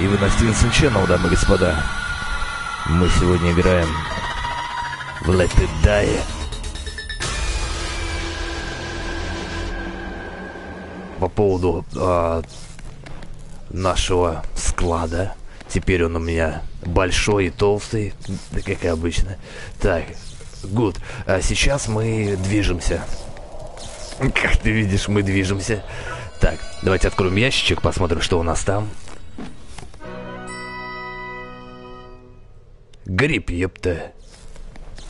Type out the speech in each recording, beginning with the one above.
И вы на Stevenson Channel, дамы и господа. Мы сегодня играем в Let It Die. По поводу а, нашего склада. Теперь он у меня большой и толстый, как и обычно. Так, гуд. А сейчас мы движемся. Как ты видишь, мы движемся. Так, давайте откроем ящичек, посмотрим, что у нас там. Гриб, ёпта.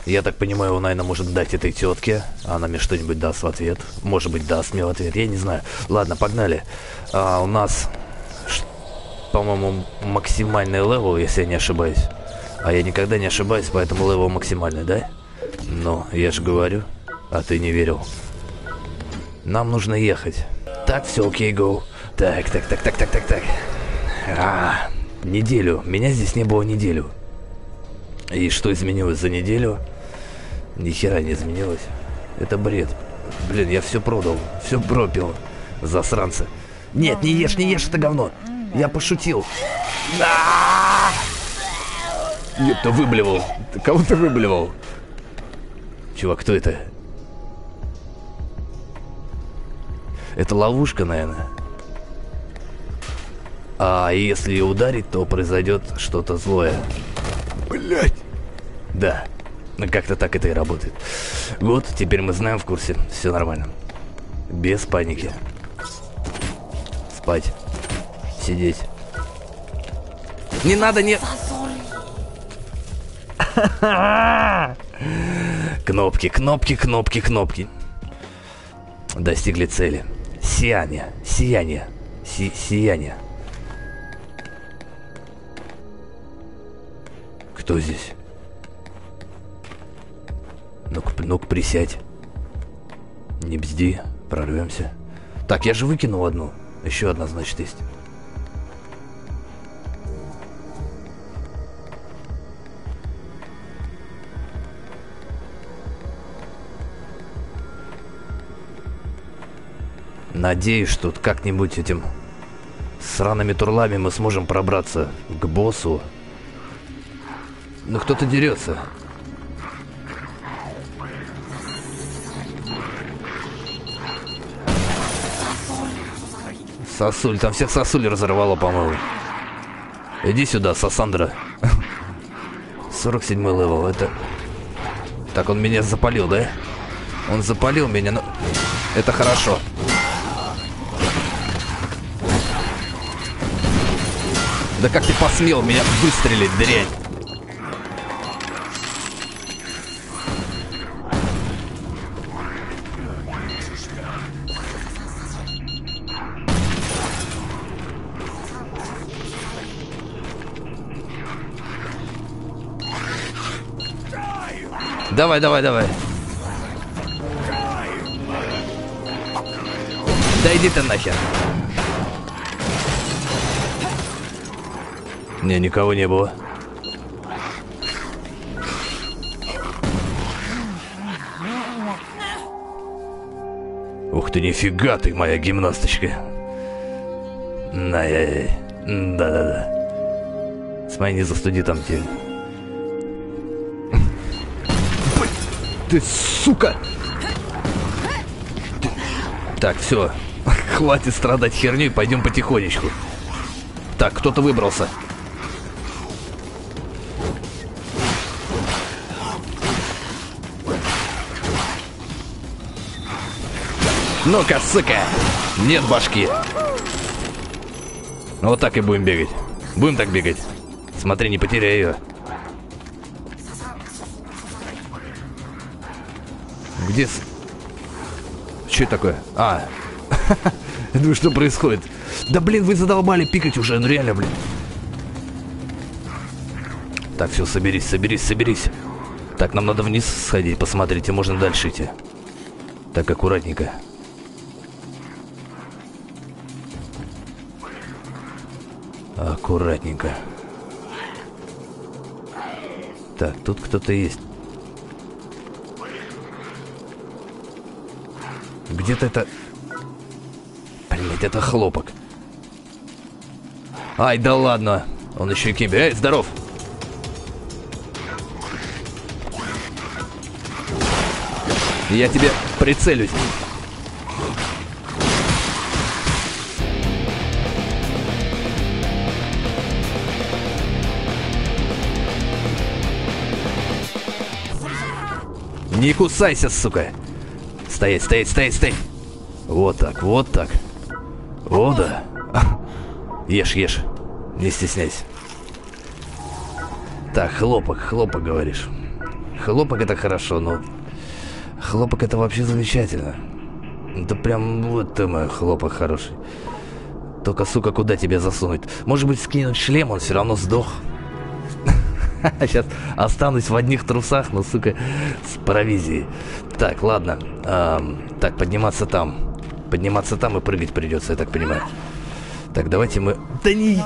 Я так понимаю, он, наверное, может дать этой тетке. Она мне что-нибудь даст в ответ. Может быть, даст мне в ответ. Я не знаю. Ладно, погнали. А, у нас, по-моему, максимальный level, если я не ошибаюсь. А я никогда не ошибаюсь, поэтому level максимальный, да? Ну, я же говорю. А ты не верил. Нам нужно ехать. Так, все, окей, гоу. Так, так, так, так, так, так, так. А, неделю. Меня здесь не было неделю. И что изменилось за неделю? Ни хера не изменилось. Это бред. Блин, я все продал. Все пропил. Засранцы. Нет, не ешь, не ешь это говно. Я пошутил. Ёпта, выблевал. Кого ты выблевал? Чувак, кто это? Это ловушка, наверное. А если ударить, то произойдет что-то злое. Блять. Да. Ну как-то так это и работает. Вот, теперь мы знаем в курсе. Все нормально. Без паники. Спать. Сидеть. Не надо, не... Кнопки, кнопки, кнопки, кнопки. Достигли цели. Сияние, сияние, си сияние. Кто здесь? Ну-ка, ну-ка, присядь. Не бзди, прорвемся. Так, я же выкинул одну. Еще одна, значит, есть. Надеюсь, что как-нибудь этим сраными турлами мы сможем пробраться к боссу. Но кто-то дерется. Сосуль, там всех сосуль разорвало, по-моему. Иди сюда, Сосандра. 47 level, это... Так, он меня запалил, да? Он запалил меня, но... Это хорошо. Да как ты посмел меня выстрелить, дрянь? Давай, давай, давай. Да иди ты нахер. Не, никого не было. Ух ты, нифига ты, моя гимнасточка. Ай-яй-яй. Да-да-да. Смотри, не застуди там тебе. Ты, сука! Ты... Так, все. Хватит страдать херней, пойдем потихонечку. Так, кто-то выбрался. Ну-ка, сука! Нет башки. Ну вот так и будем бегать. Будем так бегать. Смотри, не потеряй ее. Где... Что это такое? А. Думаю, что происходит? Да блин, вы задолбали пикать уже, ну реально, блин. Так, все, соберись, соберись, соберись. Так, нам надо вниз сходить, посмотрите, можно дальше идти. Так, аккуратненько. Аккуратненько. Так, тут кто-то есть. Где-то это... Блять, это хлопок. Ай, да ладно. Он еще и. Эй, здоров. Я тебе прицелюсь. Не кусайся, сука. Стоять, стоять, стоять, стоять. Вот так, вот так. О, да. Ешь, ешь. Не стесняйся. Так, хлопок, хлопок, говоришь. Хлопок это хорошо, но... Хлопок это вообще замечательно. Это прям вот ты мой хлопок хороший. Только, сука, куда тебя засунуть? Может быть, скинуть шлем, он все равно сдох. Сейчас останусь в одних трусах, но, сука, с провизией. Так, ладно. Эм, так, подниматься там. Подниматься там и прыгать придется, я так понимаю. Так, давайте мы... Да не...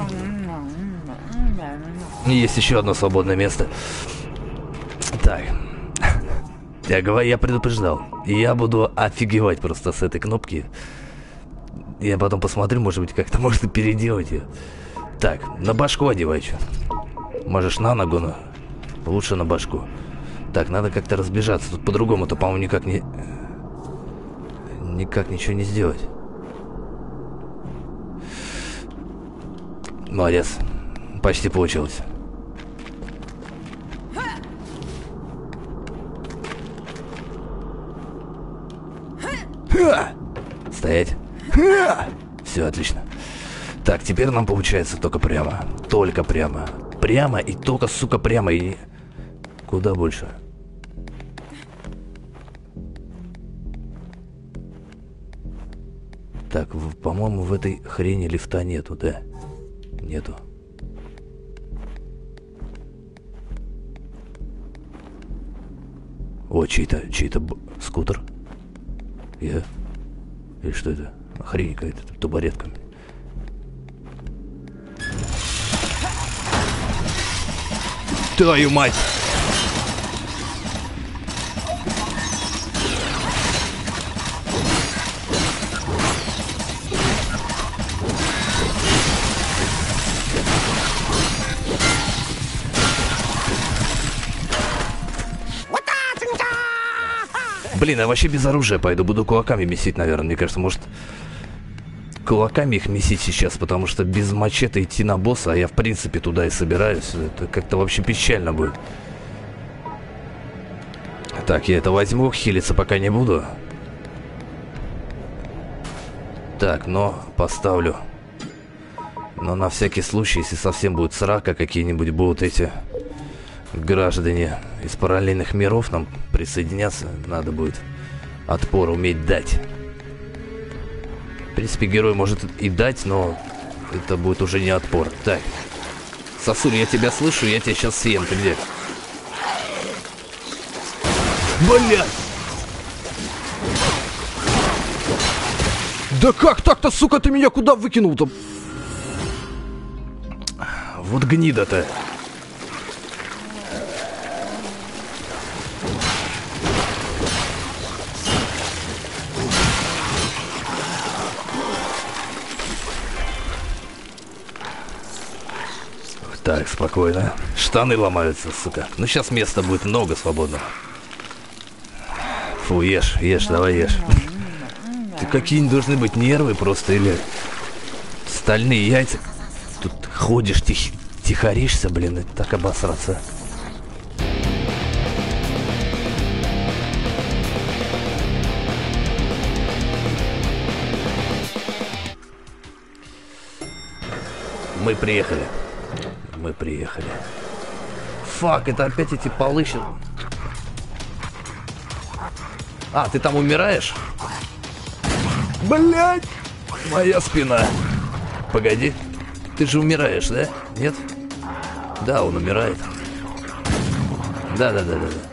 Есть еще одно свободное место. Так. Я говорю, я предупреждал. Я буду офигевать просто с этой кнопки. Я потом посмотрю, может быть, как-то можно переделать ее. Так, на башку одевай что. Можешь на ногу, но лучше на башку. Так, надо как-то разбежаться. Тут по-другому-то, по-моему, никак не... Никак ничего не сделать. Молодец. Почти получилось. Стоять. Все отлично. Так, теперь нам получается только прямо. Только прямо. Прямо и только, сука, прямо. И куда больше? Так, по-моему, в этой хрени лифта нету, да? Нету. О, чей-то, чей-то скутер. Я... Или что это? Охренеть какая-то, табуретка. Твою мать! Блин, я вообще без оружия пойду. Буду кулаками месить, наверное. Мне кажется, может... Кулаками их месить сейчас, потому что без мачете идти на босса, а я в принципе туда и собираюсь. Это как-то вообще печально будет. Так, я это возьму, хилиться пока не буду. Так, но поставлю. Но на всякий случай, если совсем будет срака, какие-нибудь будут эти граждане из параллельных миров нам присоединяться, надо будет отпор уметь дать. В принципе, герой может и дать, но это будет уже не отпор. Так. Сосуль, я тебя слышу, я тебя сейчас съем. Ты где? Блядь! Да как так-то, сука, ты меня куда выкинул-то? Вот гнида-то. Так, спокойно. Штаны ломаются, сука. Ну, сейчас места будет много свободного. Фу, ешь, ешь, давай ешь. Ты какие-нибудь должны быть нервы просто или стальные яйца. Тут ходишь, тих, тихоришься, блин, и так обосраться. Мы приехали мы приехали. Фак, это опять эти полы сейчас... А, ты там умираешь? Блять! Моя спина. Погоди. Ты же умираешь, да? Нет? Да, он умирает. Да-да-да-да-да.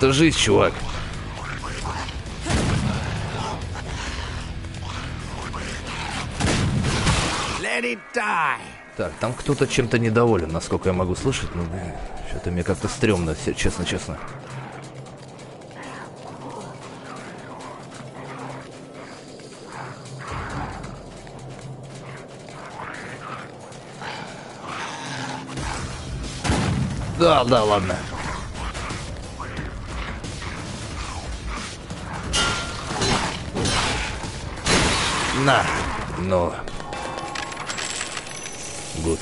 Это жизнь, чувак. Так, там кто-то чем-то недоволен, насколько я могу слышать. Ну, что-то мне как-то стрёмно, честно-честно. Да, да, ладно. На, ну. Гуд.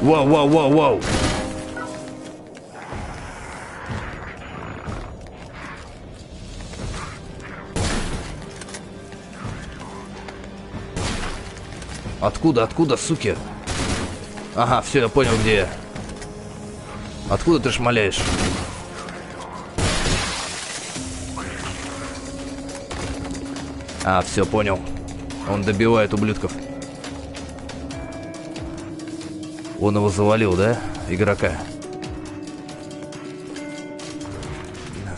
Вау, вау, вау, вау. Откуда, откуда, суки? Ага, все, я понял, где я. Откуда ты шмаляешь? А, все, понял. Он добивает ублюдков. Он его завалил, да? Игрока.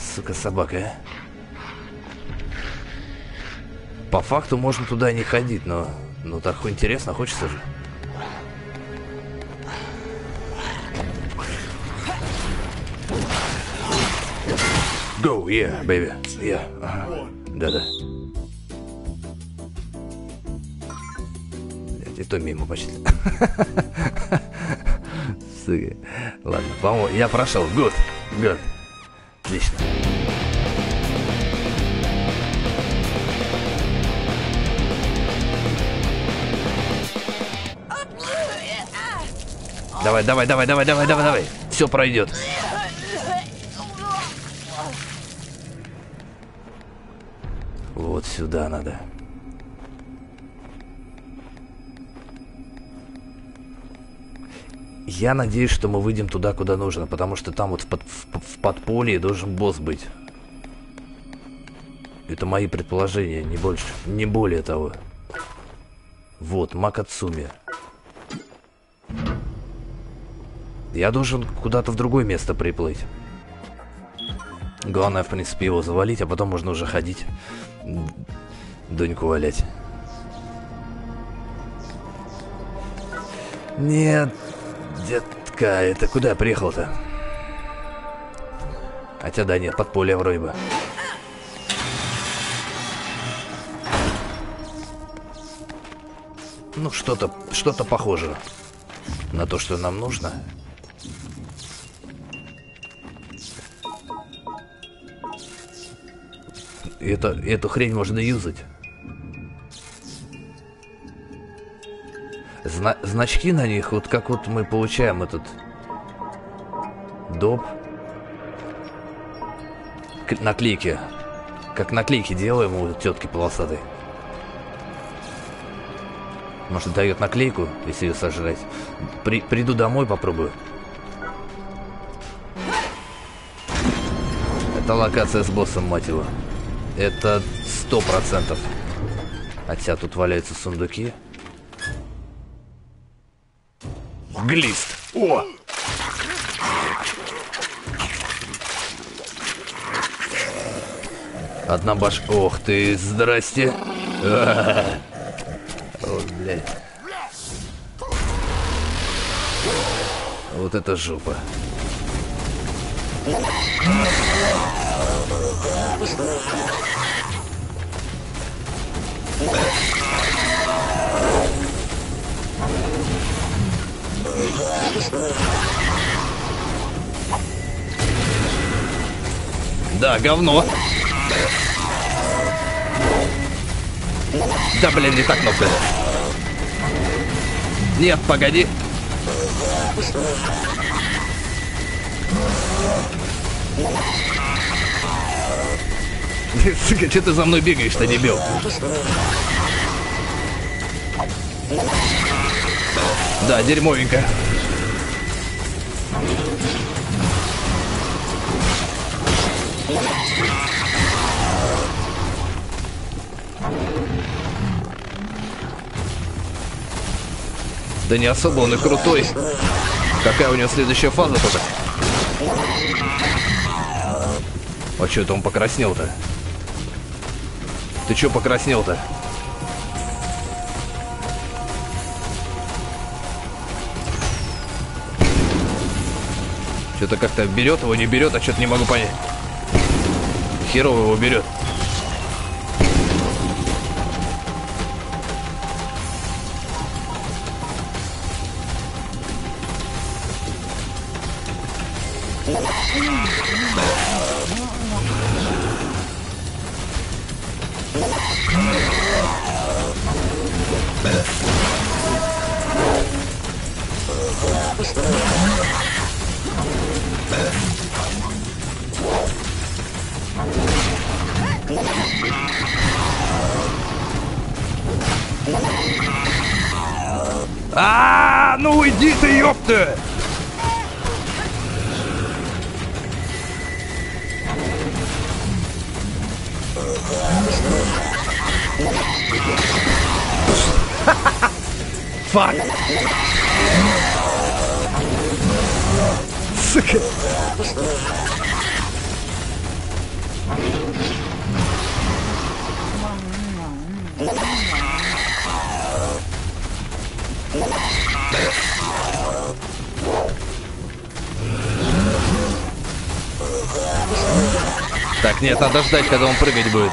Сука, собака, а. По факту можно туда не ходить, но... Ну, так интересно, хочется же. Go, yeah, baby. Yeah. Да-да. И то мимо почти. Ладно, по-моему, я прошел. Good. Good. Отлично. Давай, давай, давай, давай, давай, давай, давай. Все пройдет. Вот сюда надо. Я надеюсь, что мы выйдем туда, куда нужно, потому что там вот в, под, в, в подполье должен босс быть. Это мои предположения, не больше, не более того. Вот, Макацуми. Я должен куда-то в другое место приплыть. Главное, в принципе, его завалить, а потом можно уже ходить. Доньку валять. Нет, детка, это куда приехал-то? Хотя да нет, подполье вроде бы. Ну, что-то что-то похоже на то, что нам нужно. Это, эту хрень можно юзать. Зна значки на них, вот как вот мы получаем этот доп. К наклейки. Как наклейки делаем у тетки полосатой. Может дает наклейку, если ее сожрать. При приду домой, попробую. Это локация с боссом, мать его. Это сто процентов. Хотя тут валяются сундуки. Глист. О! Одна баш... Ох ты, здрасте. Вот, блядь. Вот это жопа. Да, говно. Да, блин, не так кнопка. Нет, погоди. Сука, что ты за мной бегаешь-то, дебил? Да, дерьмовенько. Да не особо он и крутой. Какая у него следующая фаза только? А что это он покраснел-то? Ты чё покраснел-то? Что-то как-то берет его, не берет, а что-то не могу понять. Херово его берет. А, ну уйди ты, ёпта! Так, нет, надо ждать, когда он прыгать будет.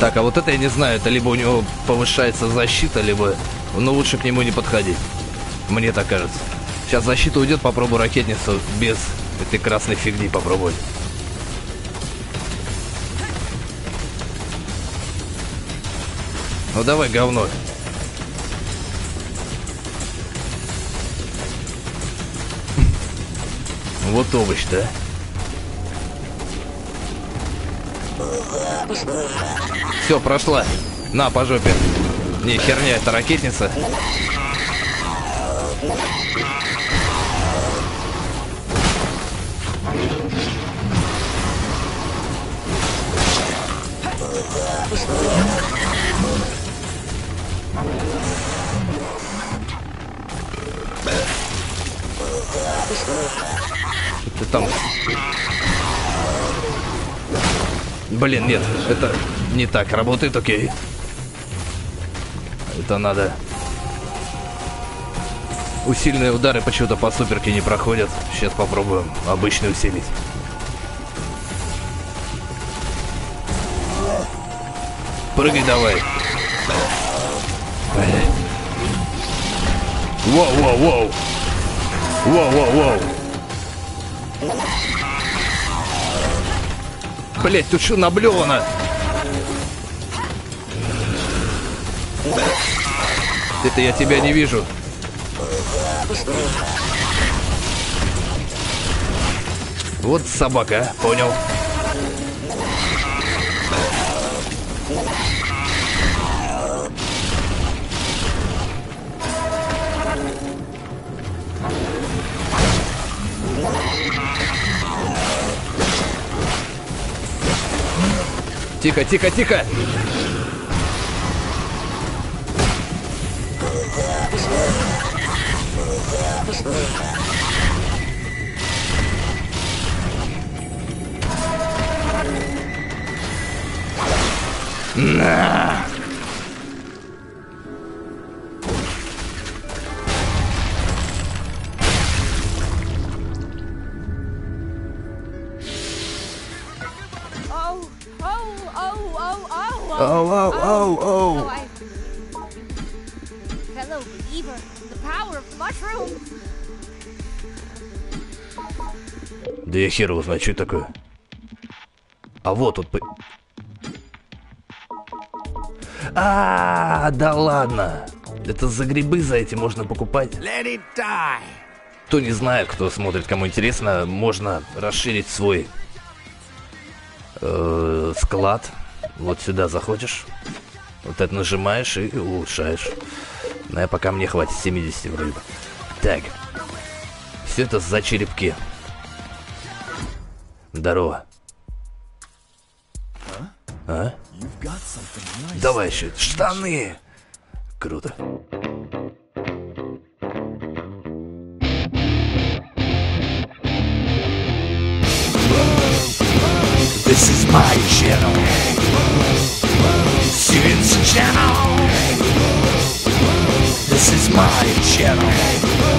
Так, а вот это я не знаю, это либо у него повышается защита, либо... Ну, лучше к нему не подходить. Мне так кажется. Сейчас защита уйдет, попробую ракетницу без этой красной фигни попробовать. Ну давай, говно. Вот овощ, да? Все, прошла. На, по жопе. Не, херня, это ракетница. Ты там... Блин, нет, это не так работает, окей. Это надо... Усиленные удары почему-то по суперке не проходят. Сейчас попробуем обычный усилить. Прыгай давай. Воу-воу-воу. Воу-воу-воу. Блять, тут что наблевано? Это я тебя не вижу. Вот собака, понял. Тихо, тихо, тихо! Oh, Oh, oh, oh, oh. I... Fellow believer, the power of the mushroom. Да я хер его знаю, что это такое. А вот тут... по- А, да ладно. Это за грибы за эти можно покупать. Let it die. Кто не знает, кто смотрит, кому интересно, можно расширить свой э, склад. Вот сюда заходишь, вот это нажимаешь и улучшаешь. Но я пока мне хватит 70 вроде бы. Так. Все это за черепки. Здорово. А? Nice. Давай еще. Штаны! Круто. This is my channel. Stevenson channel. This is my channel.